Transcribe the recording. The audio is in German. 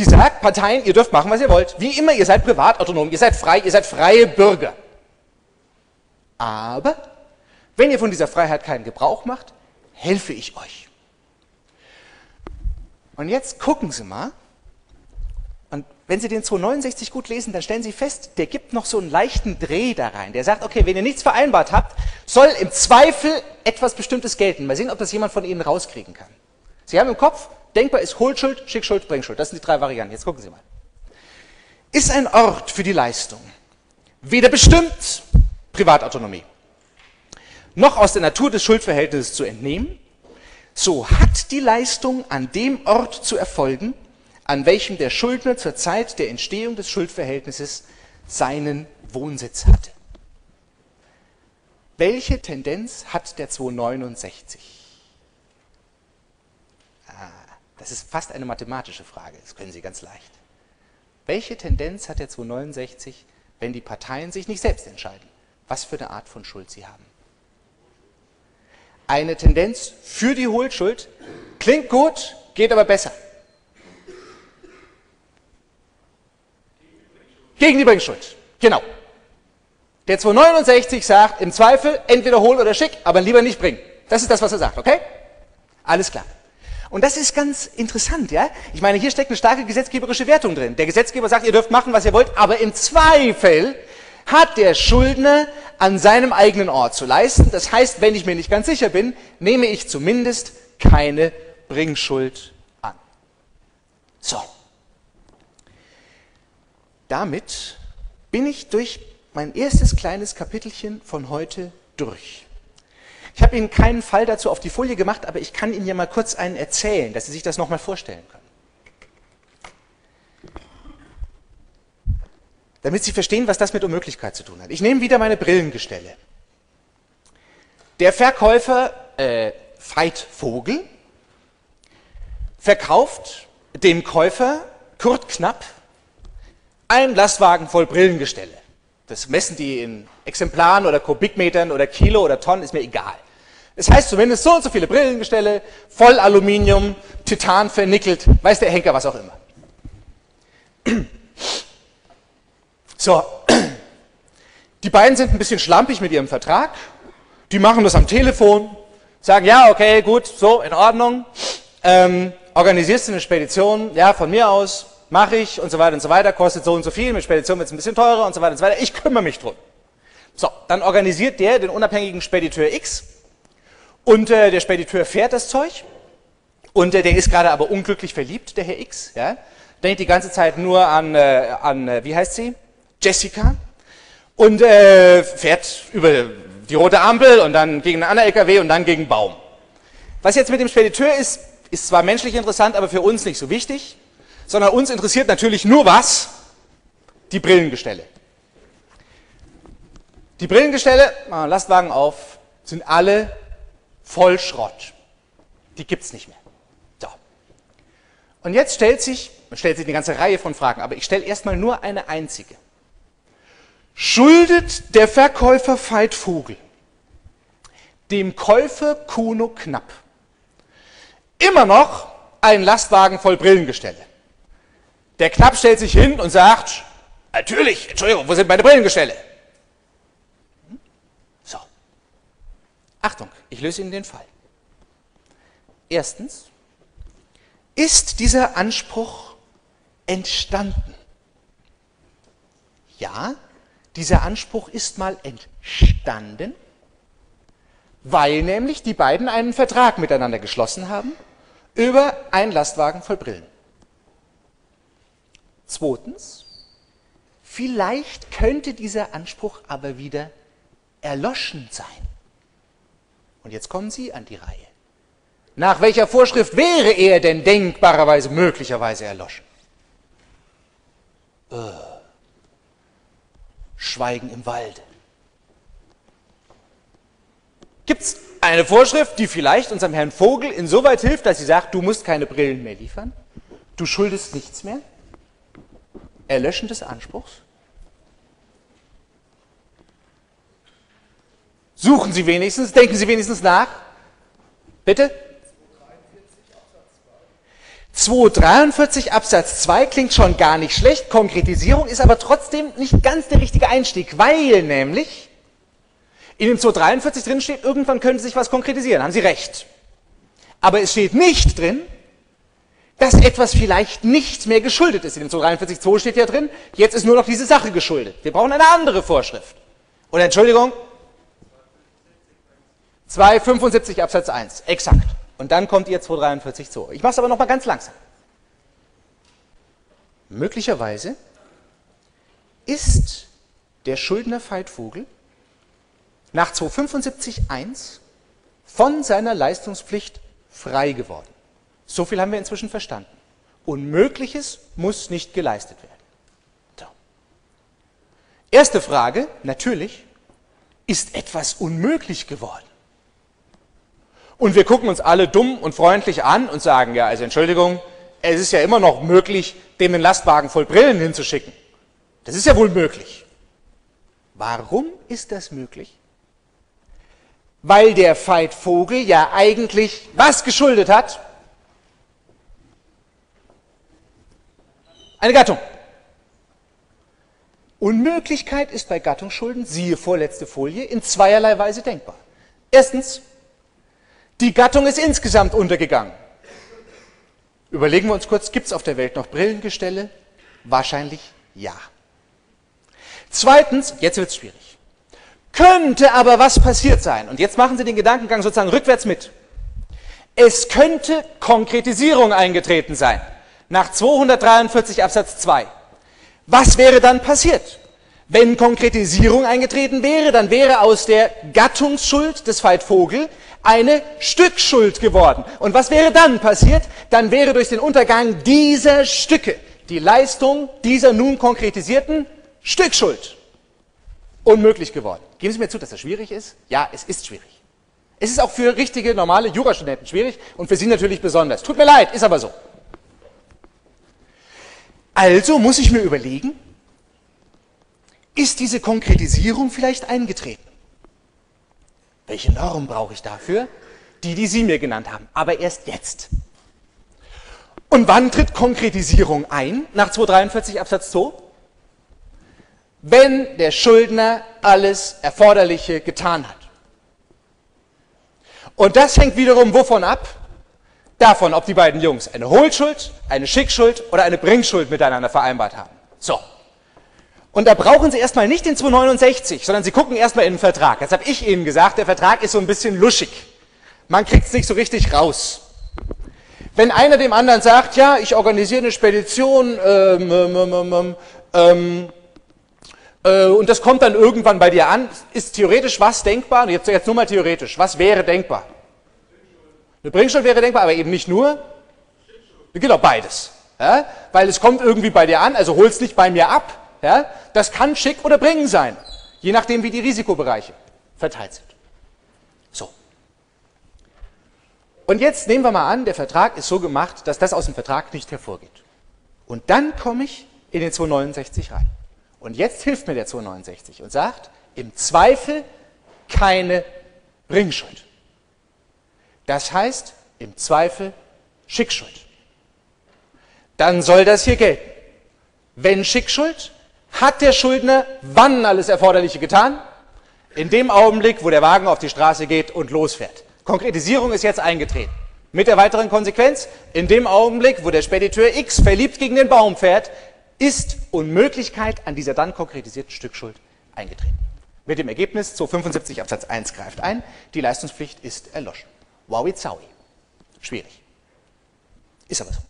Die sagt, Parteien, ihr dürft machen, was ihr wollt. Wie immer, ihr seid privatautonom, ihr seid frei, ihr seid freie Bürger. Aber wenn ihr von dieser Freiheit keinen Gebrauch macht, helfe ich euch. Und jetzt gucken Sie mal, und wenn Sie den 269 gut lesen, dann stellen Sie fest, der gibt noch so einen leichten Dreh da rein. Der sagt, okay, wenn ihr nichts vereinbart habt, soll im Zweifel etwas Bestimmtes gelten. Mal sehen, ob das jemand von Ihnen rauskriegen kann. Sie haben im Kopf, denkbar ist Hohlschuld, Schickschuld, Bringschuld. Das sind die drei Varianten. Jetzt gucken Sie mal. Ist ein Ort für die Leistung weder bestimmt, Privatautonomie, noch aus der Natur des Schuldverhältnisses zu entnehmen, so hat die Leistung an dem Ort zu erfolgen, an welchem der Schuldner zur Zeit der Entstehung des Schuldverhältnisses seinen Wohnsitz hatte. Welche Tendenz hat der 269? Das ist fast eine mathematische Frage, das können Sie ganz leicht. Welche Tendenz hat der 269, wenn die Parteien sich nicht selbst entscheiden, was für eine Art von Schuld sie haben? Eine Tendenz für die Hohlschuld klingt gut, geht aber besser. Gegen die Bringschuld. Genau. Der 269 sagt im Zweifel entweder hohl oder schick, aber lieber nicht bringen. Das ist das, was er sagt, okay? Alles klar. Und das ist ganz interessant, ja? Ich meine, hier steckt eine starke gesetzgeberische Wertung drin. Der Gesetzgeber sagt, ihr dürft machen, was ihr wollt, aber im Zweifel hat der Schuldner an seinem eigenen Ort zu leisten. Das heißt, wenn ich mir nicht ganz sicher bin, nehme ich zumindest keine Bringschuld an. So. Damit bin ich durch mein erstes kleines Kapitelchen von heute durch. Ich habe Ihnen keinen Fall dazu auf die Folie gemacht, aber ich kann Ihnen ja mal kurz einen erzählen, dass Sie sich das nochmal vorstellen können. Damit Sie verstehen, was das mit Unmöglichkeit zu tun hat. Ich nehme wieder meine Brillengestelle. Der Verkäufer äh, Veit Vogel verkauft dem Käufer Kurt Knapp ein Lastwagen voll Brillengestelle. Das messen die in Exemplaren oder Kubikmetern oder Kilo oder Tonnen, ist mir egal. Das heißt zumindest so und so viele Brillengestelle, voll Aluminium, Titan vernickelt, weiß der Henker was auch immer. So, die beiden sind ein bisschen schlampig mit ihrem Vertrag. Die machen das am Telefon, sagen, ja, okay, gut, so, in Ordnung. Ähm, organisierst du eine Spedition? Ja, von mir aus, mache ich und so weiter und so weiter, kostet so und so viel, mit Spedition wird es ein bisschen teurer und so weiter und so weiter. Ich kümmere mich drum. So, dann organisiert der den unabhängigen Spediteur X und äh, der Spediteur fährt das Zeug und äh, der ist gerade aber unglücklich verliebt, der Herr X. Ja? Denkt die ganze Zeit nur an, äh, an äh, wie heißt sie? Jessica. Und äh, fährt über die rote Ampel und dann gegen einen anderen LKW und dann gegen einen Baum. Was jetzt mit dem Spediteur ist, ist zwar menschlich interessant, aber für uns nicht so wichtig sondern uns interessiert natürlich nur was? Die Brillengestelle. Die Brillengestelle, Lastwagen auf, sind alle voll Schrott. Die gibt es nicht mehr. So. Und jetzt stellt sich, stellt sich eine ganze Reihe von Fragen, aber ich stelle erstmal nur eine einzige. Schuldet der Verkäufer Veit Vogel dem Käufer Kuno Knapp immer noch einen Lastwagen voll Brillengestelle? Der Knapp stellt sich hin und sagt, natürlich, Entschuldigung, wo sind meine Brillengestelle? So. Achtung, ich löse Ihnen den Fall. Erstens, ist dieser Anspruch entstanden? Ja, dieser Anspruch ist mal entstanden, weil nämlich die beiden einen Vertrag miteinander geschlossen haben über einen Lastwagen voll Brillen. Zweitens, vielleicht könnte dieser Anspruch aber wieder erloschen sein. Und jetzt kommen Sie an die Reihe. Nach welcher Vorschrift wäre er denn denkbarerweise, möglicherweise erloschen? Äh, Schweigen im Walde. Gibt es eine Vorschrift, die vielleicht unserem Herrn Vogel insoweit hilft, dass sie sagt, du musst keine Brillen mehr liefern, du schuldest nichts mehr? Erlöschen des Anspruchs? Suchen Sie wenigstens, denken Sie wenigstens nach. Bitte? 243 Absatz 2 klingt schon gar nicht schlecht, Konkretisierung ist aber trotzdem nicht ganz der richtige Einstieg, weil nämlich in dem 243 drin steht, irgendwann könnte sich was konkretisieren, haben Sie recht. Aber es steht nicht drin, dass etwas vielleicht nicht mehr geschuldet ist. In dem 243.2 steht ja drin, jetzt ist nur noch diese Sache geschuldet. Wir brauchen eine andere Vorschrift. Oder Entschuldigung, 275 Absatz 1, exakt. Und dann kommt ihr 243 zu. Ich mache es aber noch mal ganz langsam. Möglicherweise ist der Schuldner Veitvogel nach 275.1 von seiner Leistungspflicht frei geworden. So viel haben wir inzwischen verstanden. Unmögliches muss nicht geleistet werden. So. Erste Frage, natürlich, ist etwas unmöglich geworden? Und wir gucken uns alle dumm und freundlich an und sagen, ja, also Entschuldigung, es ist ja immer noch möglich, dem einen Lastwagen voll Brillen hinzuschicken. Das ist ja wohl möglich. Warum ist das möglich? Weil der Veit-Vogel ja eigentlich was geschuldet hat? Eine Gattung. Unmöglichkeit ist bei Gattungsschulden, siehe vorletzte Folie, in zweierlei Weise denkbar. Erstens, die Gattung ist insgesamt untergegangen. Überlegen wir uns kurz, gibt es auf der Welt noch Brillengestelle? Wahrscheinlich ja. Zweitens, jetzt wird es schwierig. Könnte aber was passiert sein? Und jetzt machen Sie den Gedankengang sozusagen rückwärts mit. Es könnte Konkretisierung eingetreten sein. Nach 243 Absatz 2. Was wäre dann passiert? Wenn Konkretisierung eingetreten wäre, dann wäre aus der Gattungsschuld des Veit Vogel eine Stückschuld geworden. Und was wäre dann passiert? Dann wäre durch den Untergang dieser Stücke die Leistung dieser nun konkretisierten Stückschuld unmöglich geworden. Geben Sie mir zu, dass das schwierig ist? Ja, es ist schwierig. Es ist auch für richtige, normale Jurastudenten schwierig und für Sie natürlich besonders. Tut mir leid, ist aber so. Also muss ich mir überlegen, ist diese Konkretisierung vielleicht eingetreten? Welche Norm brauche ich dafür? Die, die Sie mir genannt haben, aber erst jetzt. Und wann tritt Konkretisierung ein? Nach 243 Absatz 2? Wenn der Schuldner alles Erforderliche getan hat. Und das hängt wiederum wovon ab? Davon, ob die beiden Jungs eine Hohlschuld, eine Schickschuld oder eine Bringschuld miteinander vereinbart haben. So. Und da brauchen Sie erstmal nicht den 269, sondern Sie gucken erstmal in den Vertrag. Jetzt habe ich Ihnen gesagt, der Vertrag ist so ein bisschen luschig. Man kriegt es nicht so richtig raus. Wenn einer dem anderen sagt, ja, ich organisiere eine Spedition ähm, ähm, ähm, ähm, äh, und das kommt dann irgendwann bei dir an, ist theoretisch was denkbar? Jetzt, jetzt nur mal theoretisch. Was wäre denkbar? Eine Bringschuld wäre denkbar, aber eben nicht nur. Genau, beides. Ja? Weil es kommt irgendwie bei dir an, also hol es nicht bei mir ab, ja, das kann schick oder bringen sein, je nachdem, wie die Risikobereiche verteilt sind. So. Und jetzt nehmen wir mal an, der Vertrag ist so gemacht, dass das aus dem Vertrag nicht hervorgeht. Und dann komme ich in den 269 rein. Und jetzt hilft mir der 269 und sagt, im Zweifel keine Bringschuld. Das heißt, im Zweifel Schickschuld. Dann soll das hier gelten. Wenn Schickschuld, hat der Schuldner wann alles Erforderliche getan? In dem Augenblick, wo der Wagen auf die Straße geht und losfährt. Konkretisierung ist jetzt eingetreten. Mit der weiteren Konsequenz, in dem Augenblick, wo der Spediteur X verliebt gegen den Baum fährt, ist Unmöglichkeit an dieser dann konkretisierten Stückschuld eingetreten. Mit dem Ergebnis, 275 Absatz 1 greift ein, die Leistungspflicht ist erloschen. Wowie Zowie. Schwierig. Ist aber so.